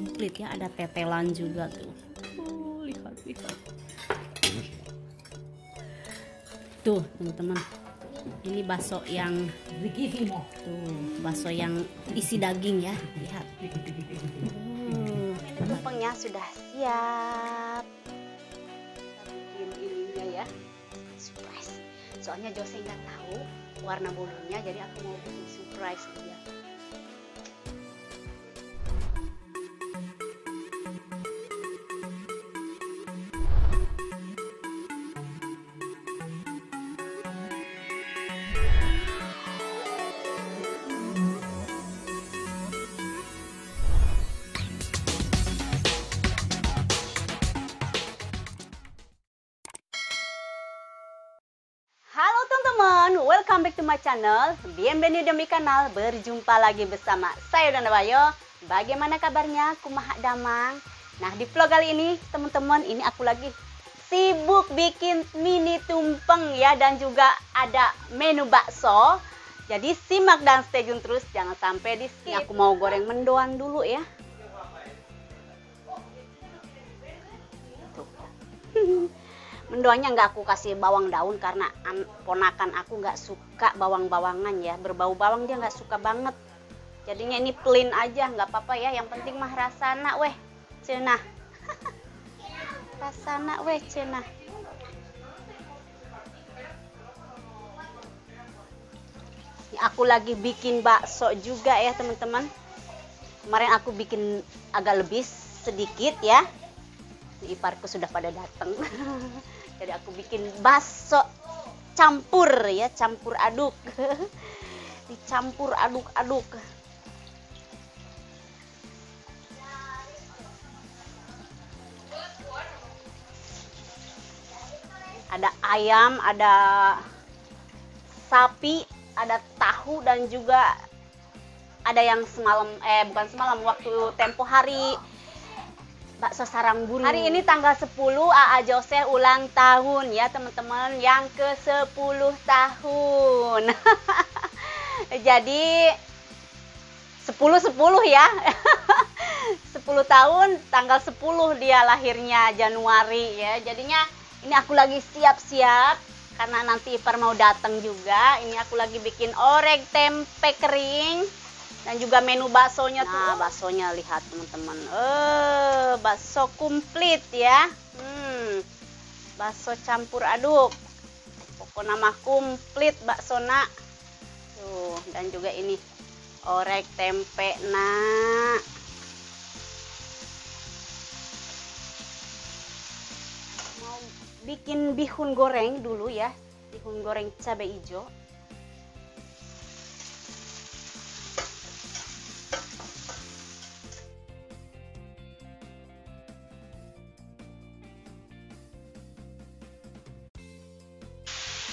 komplit ya ada tetelan juga tuh. Oh, lihat lihat. Tuh teman-teman. Ini bakso yang tuh bakso yang isi daging ya. Lihat. Uh. tumpengnya sudah siap. Ininya ya. Surprise. Soalnya Jose nggak tahu warna bulunya jadi aku mau bikin surprise dia to my channel. Bienvenido di kanal. Berjumpa lagi bersama saya Dona Bayo. Bagaimana kabarnya? Kumaha damang. Nah, di vlog kali ini, teman-teman, ini aku lagi sibuk bikin mini tumpeng ya dan juga ada menu bakso. Jadi simak dan stay tune terus, jangan sampai di skip. Aku mau goreng mendoan dulu ya. Mendoanya nggak aku kasih bawang daun karena an, ponakan aku nggak suka bawang-bawangan ya. Berbau bawang dia nggak suka banget. Jadinya ini plain aja nggak apa-apa ya. Yang penting mah rasana weh. Cenah. Rasana weh cenah. Aku lagi bikin bakso juga ya teman-teman. Kemarin aku bikin agak lebih sedikit ya. Iparku sudah pada datang jadi aku bikin bakso campur ya campur aduk. Dicampur aduk-aduk. Ada ayam ada sapi ada tahu dan juga ada yang semalam eh bukan semalam waktu tempo hari bakso sarang burung. Hari ini tanggal 10 AA Jose ulang tahun ya teman-teman yang ke 10 tahun. Jadi 10 10 ya. 10 tahun tanggal 10 dia lahirnya Januari ya. Jadinya ini aku lagi siap-siap karena nanti Ipar mau datang juga. Ini aku lagi bikin orek tempe kering dan juga menu baksonya tuh. Nah, baksonya lihat teman-teman. Eh, bakso komplit ya. Hmm. Bakso campur aduk. Pokok nama komplit bakso nak. Tuh, dan juga ini orek tempe nak. Mau bikin bihun goreng dulu ya. Bihun goreng cabai hijau.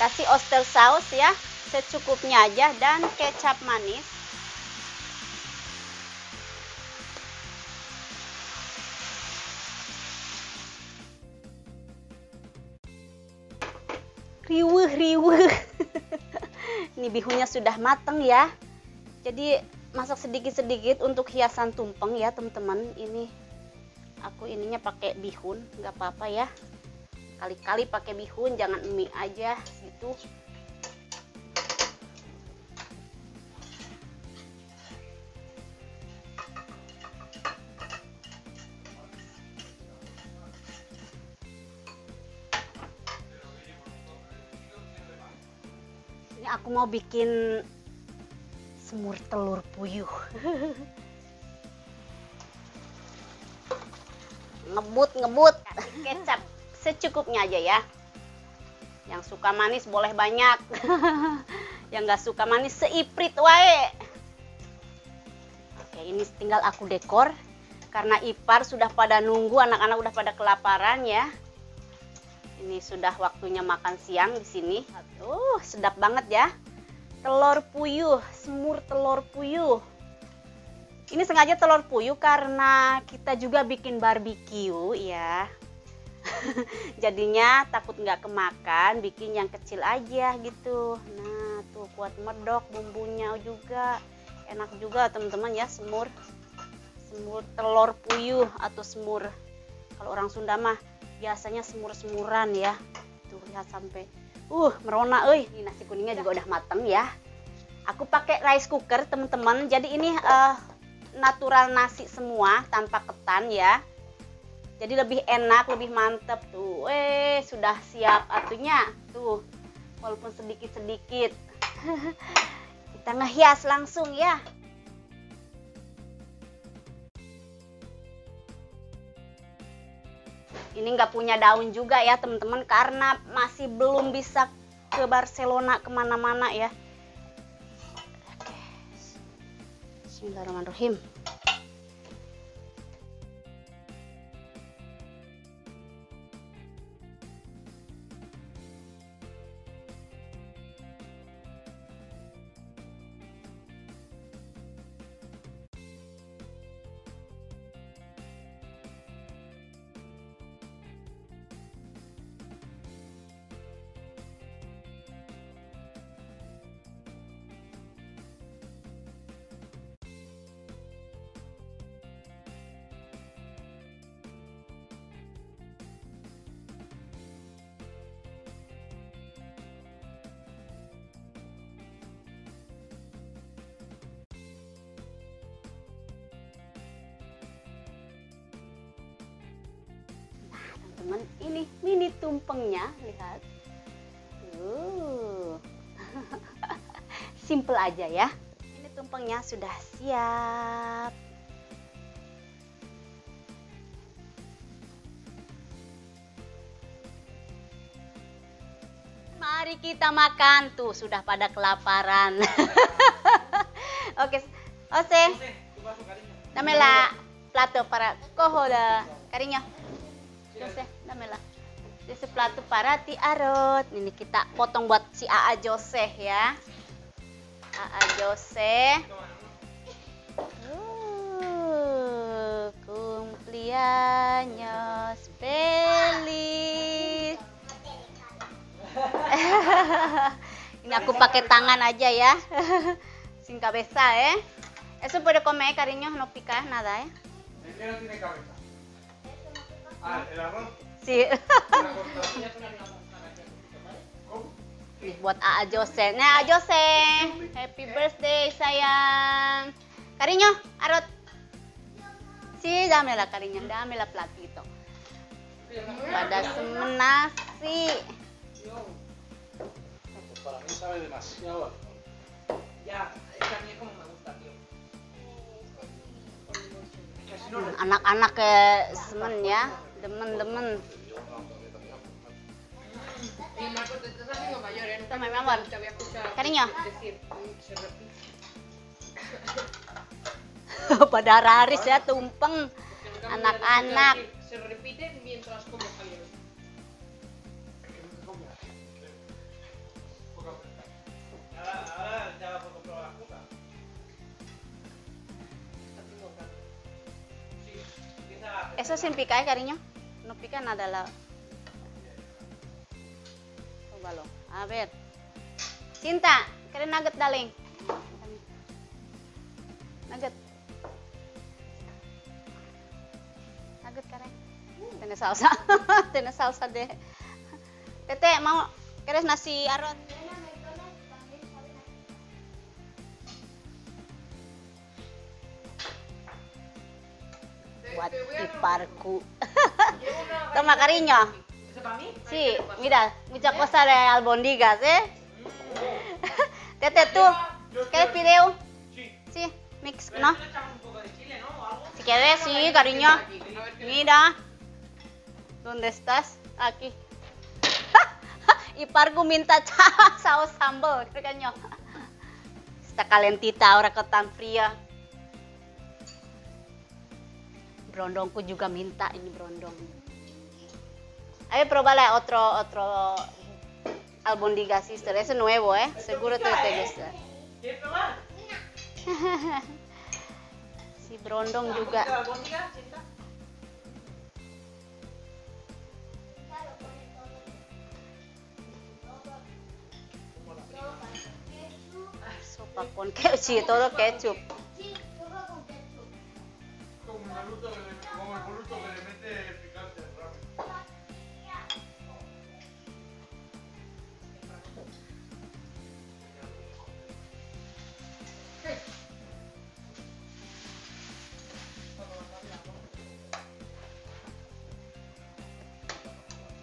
Kasih oyster sauce ya secukupnya aja dan kecap manis. Riweh riweh ini bihunnya sudah mateng ya. Jadi masak sedikit-sedikit untuk hiasan tumpeng ya teman-teman. Ini aku ininya pakai bihun nggak apa-apa ya kali-kali pakai bihun jangan mie aja gitu. Ini aku mau bikin semur telur puyuh. Ngebut ngebut. Kecap secukupnya aja ya. Yang suka manis boleh banyak. Yang nggak suka manis seiprit wae. Oke ini tinggal aku dekor. Karena ipar sudah pada nunggu anak-anak udah pada kelaparan ya. Ini sudah waktunya makan siang di sini. Uh sedap banget ya. Telur puyuh semur telur puyuh. Ini sengaja telur puyuh karena kita juga bikin barbeque ya jadinya takut nggak kemakan bikin yang kecil aja gitu nah tuh kuat medok bumbunya juga enak juga teman-teman ya semur semur telur puyuh atau semur. Kalau orang Sunda mah biasanya semur-semuran ya. Tuh lihat sampai uh merona euy. Ini nasi kuningnya juga udah mateng ya. Aku pakai rice cooker teman-teman. Jadi ini uh, natural nasi semua tanpa ketan ya. Jadi lebih enak, lebih mantep tuh. Eh, sudah siap atunya. Tuh. Walaupun sedikit-sedikit. Kita ngehias langsung ya. Ini nggak punya daun juga ya teman-teman karena masih belum bisa ke Barcelona ke mana-mana ya. Oke. Bismillahirrahmanirrahim. Teman-teman. Ini mini tumpengnya lihat. Uh. simple aja ya. Ini tumpengnya sudah siap. Mari kita makan. Tuh sudah pada kelaparan. Oke Ose. Dame la plato para cojo la cariño Jose, damelah. Ese plato para ti Arot. Ini kita potong buat si Aa Jose ya. Aa Jose. Uh, cumpleaños feliz. Ini aku pakai tangan aja ya. Sin cabeza, eh. Eso puede comer, cariño, no pica nada, eh. Ah. Nih buat Aa Jose. Nah, Jose. Happy birthday sayang. Cariño, Arot. Sí, dámela, cariño. Dámela platito. Pada semen nasi. Pues para mí sabe demasiado. Ya, es que a mí es como me gusta, tío. Anak-anak ke semen ya. Demen-demen. Cariño. repite. Pada raris ya tumpeng. Anak-anak. ya Eso sin picar, cariño. No pica nada la. Cóbalo. A ver. Cinta, ¿quieres nugget, darling? Nugget. Nugget, karen. Tiene salsa. Tiene salsa de. Tete, mau ¿Quieres nasi? Te- Buat iparku. Toma, cariño. Sí, mira, muchas cosas de albondigas, ¿eh? Tete, tú, ¿quieres video? Sí. Mix, ¿no? Si quieres, sí, cariño. Mira, ¿dónde estás? Aquí. Iparku minta ca- saus sambal, cariño. Está calentita, ahora que tan fría. Brondongku juga minta ini brondong. Ayo probala otro otro albondiga sister, ese nuevo, eh. Seguro te, gusta. Si brondong ¿Una juga. Sopa con ketchup, todo ketchup. Como el bruto que le, como el bruto que le mete picante rápido.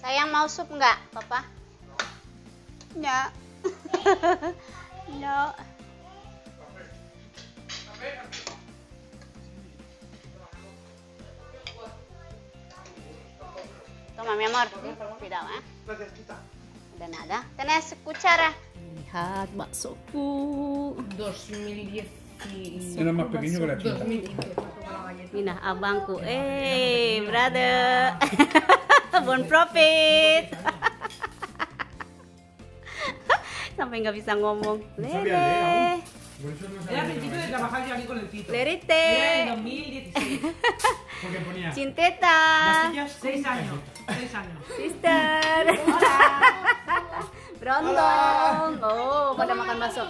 Sayang mau sup nggak, Papa? Nggak. Nggak. Toma, mi amor. Cuidado, ¿eh? De nada. ¿Tenés cuchara? Lihat baksoku. 2010 Era más pequeño que la chita. 2015 junto con la galleta. Minah abangku. Eh, brother. bon profit. Sampai nggak bisa ngomong. Lele. Era al principio de trabajar yo aquí con el Tito. Lerite. Era en 2016. Porque ponía. Seis años. Seis años. Sister. Brondong. Oh, pada makan bakso.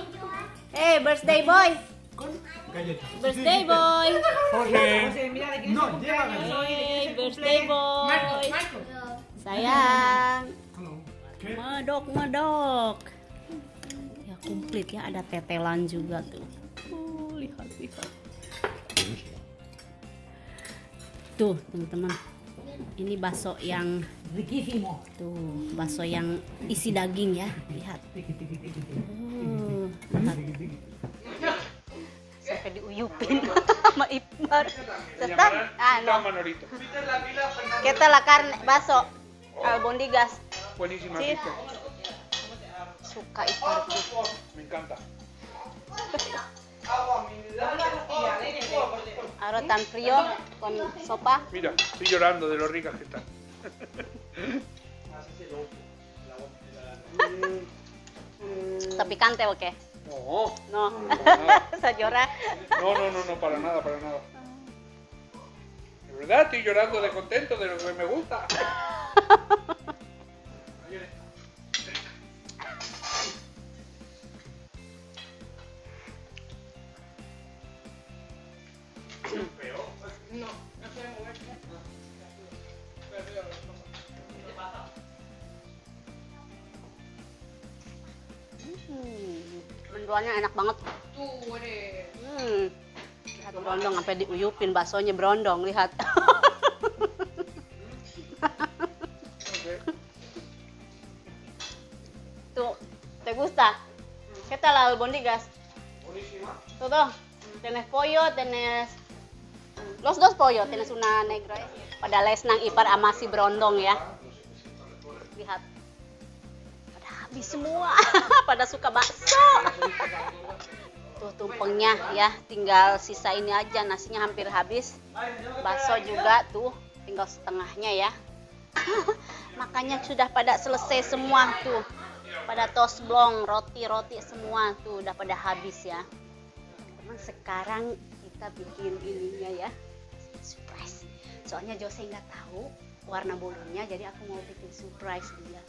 Eh, birthday boy. Galleta. Birthday boy. Jorge. José, mira, ¿de quién No, Hey, birthday boy. Marco, Marco. Sayang. Hello. ¿Qué? Komplit ya, ada tetelan juga tuh. Oh, lihat, lihat. Tuh, teman-teman. Ini bakso yang tuh, bakso yang isi daging ya. Lihat. Lihat. Sampai diuyupin sama Ipar. Tetap, ah, no. Manolito. ¿Viste la pila, Fernando? ¿Qué tal la carne? Vaso. Albondigas. Buenísima, Sí. Suka tuh. Me encanta. Arroz tan frío con sopa. Mira, estoy llorando de lo ricas que están. ¿Está picante o qué? No, No. nada. Se llora. no, no, no, no, para nada, para nada. De verdad, estoy llorando de contento de lo que me gusta. Hmm, mendoannya enak banget. Tú eres. Hmm. Lihat berondong sampai diuyupin baksonya berondong, lihat. Tuh, ¿te gusta? ¿Qué tal la albóndigas? Buenísima. Todo. Tenés pollo, tenés los dos pollo, tenés una negra. eh. Pada les nang ipar sama si berondong ya. Habis semua. Pada suka bakso. Tuh tumpengnya ya, tinggal sisa ini aja nasinya hampir habis. Bakso juga tuh, tinggal setengahnya ya. Makanya sudah pada selesai semua tuh. Pada tos blong, roti-roti semua tuh udah pada habis ya. Teman sekarang kita bikin ininya ya. Surprise. Soalnya Jose nggak tahu warna bolunya, jadi aku mau bikin surprise dia.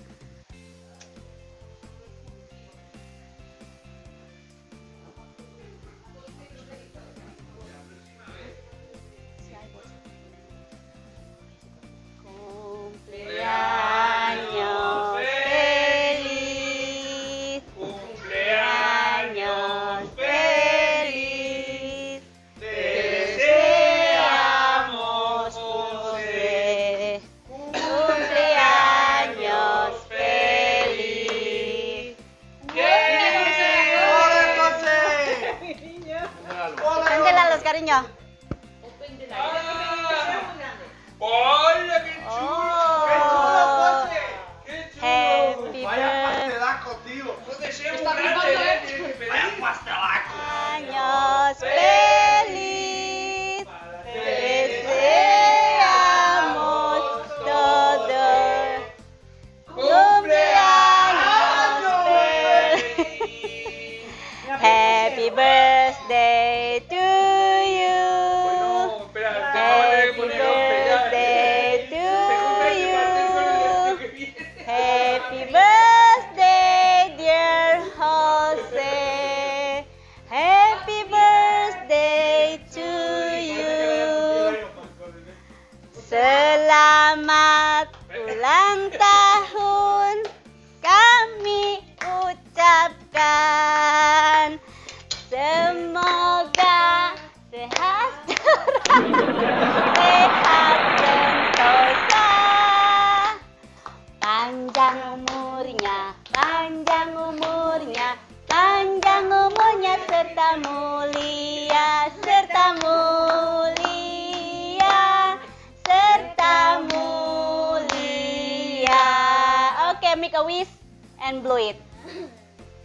And blow it.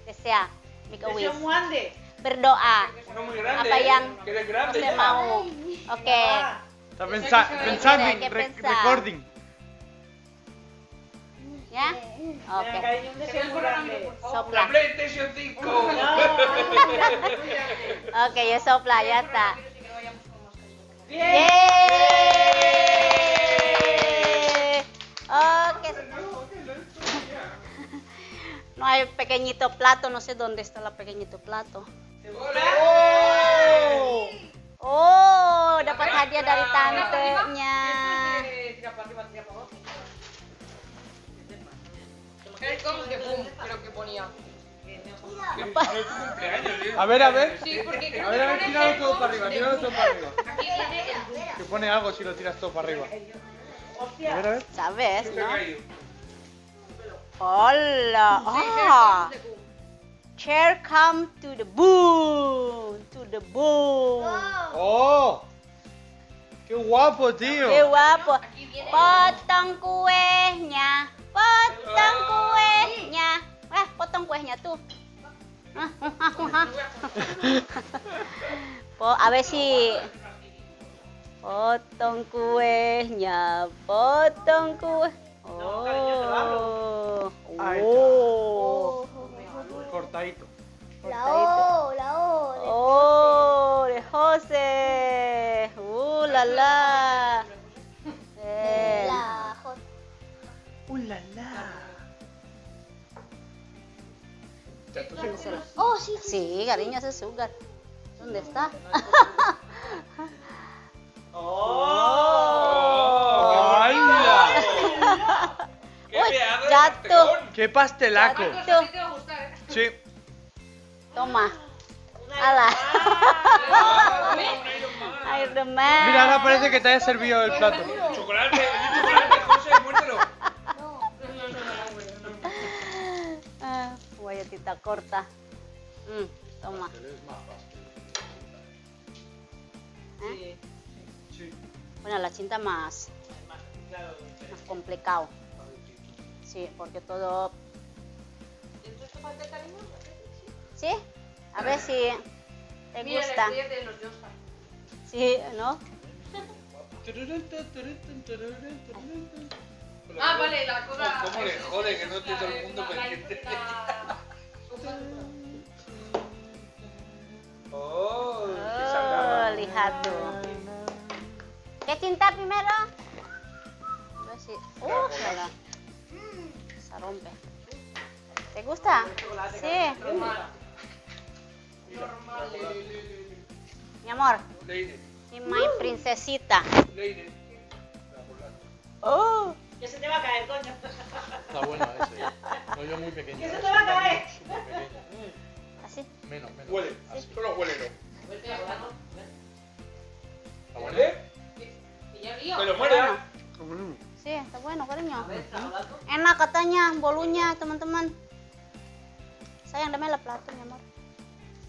Desea, make a wish. Berdoa. Apa yang ya. mau. Oke. Está pensando, pensar. recording. Ya? Venga, Oke. grande. La Sopla. PlayStation 5. Oke, ya sopla, ya está. Bien. No hay pequeñito plato, no sé dónde está la pequeñito plato. Oh, oh dapat hadiah dari tantenya. Tira para arriba, tira para abajo. Welcome the boom, creo que ponía. A ver, a ver. Sí, porque creo A ver, a ver, tíralo todo para arriba, tíralo todo para arriba. Aquí viene el boom. Que pone algo si lo tiras todo para arriba. A ver, a ver. ¿Sabes, no? Hola. Sí, Ah. Chair come to the boom. To the boom. ¡Oh! ¡Qué guapo, tío! Qué guapo. Potong kuenya. Potong kuenya. Ah, potong kuenya tuh. Po, a ver si potong kuenya, potong kue. Oh. Ahí está. Oh. Cortadito. Cortadito. Oh, de José. Uh, la la. Eh. ¡Uh, la, la! Oh, sí. Sí, cariño, ese es sugar. ¿Dónde está? Uy, pedazo de ya pastelón! ¡Qué pastelaco! Marcos, a ti te va a gustar, ¿eh? Sí. Toma. Ala. Ah, Iron Man. Mira, ahora parece que te haya servido el plato. ¡Chocolate! ¡Es chocolate, José! ¡Muérdelo! Ah, galletita corta. Mm, toma. ¿Eh? Bueno, la cinta más, más complicado. Sí, porque todo... ¿Sí? A ver si te Mira, gusta. de los. Sí, ¿no? Ah, vale, la cosa. ¿Cómo le jode que no esté todo el mundo pendiente? la- ¡Oh! ¡Qué Oh, tuh. ¿Qué cinta primero? A ver si... Uh, rompe. ¿Te gusta? Sí. Mi amor, Leire, mi my princesita. Oh. Que se te va a caer, coño. Está bueno ese. No, yo muy pequeño. Que se te va a caer. Así. Menos, menos. Huele, Así. solo huélelo. ¿Está bueno? ¿Huele? Y ya lío. ¡Me lo muerda! Sí, está bueno, cariño. Enak katanya bolunya, teman-teman. Sayang, dame la plato, mi amor.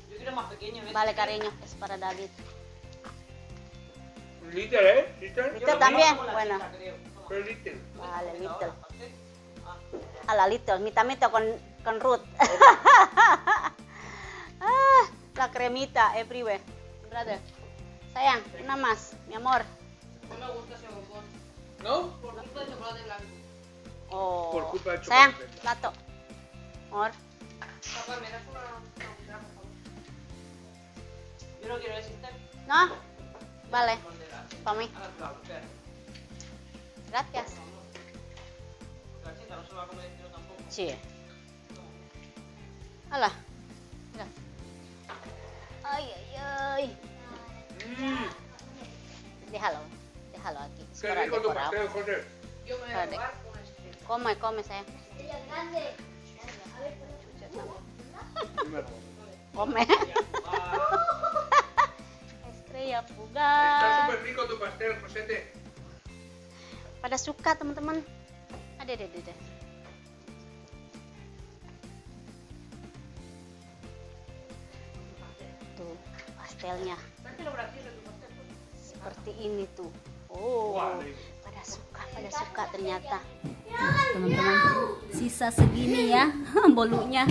Yo quiero más pequeño. ¿ves? Vale, cariño, es para David. Liter, ¿eh? Liter. ¿Little también? Bueno. Pero liter. Vale, little. A la little, mitad mitad con, con Ruth. ah, la cremita everywhere. Brother. Sayang, una más, mi amor. No me gusta ese bombón. ¿No? Por culpa del chocolate blanco. Oh. Por culpa del chocolate. plato. Amor. Papá, me das una. por favor. Yo no quiero decirte. ¿No? Vale, para mí. Claro, espera. Gracias. La chita ¡Qué rico tu pastel, José! Yo me voy a robar una estrella. Come, come sayang. Primero. Come. Estrella Está fugaz. súper rico tu pastel, Josete. Pada suka teman-teman. Ada, ada, ada. ada. Tuh, pastelnya. Seperti ini tuh. Oh, pada suka, pada suka ternyata. teman-teman sisa segini ya bolunya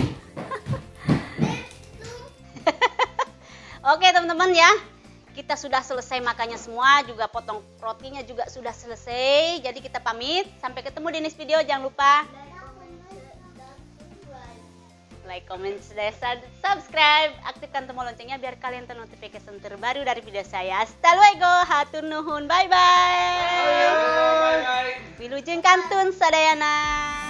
Oke teman-teman ya, kita sudah selesai makannya semua, juga potong rotinya juga sudah selesai. Jadi kita pamit, sampai ketemu di next video. Jangan lupa like, comment, dan subscribe, aktifkan tombol loncengnya biar kalian ternotifikasi terbaru dari video saya. Hasta luego, hatur nuhun, bye bye. Bye bye. Wilujeng kantun sadayana.